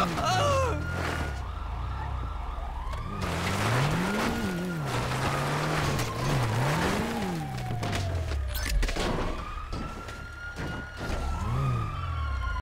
Oh!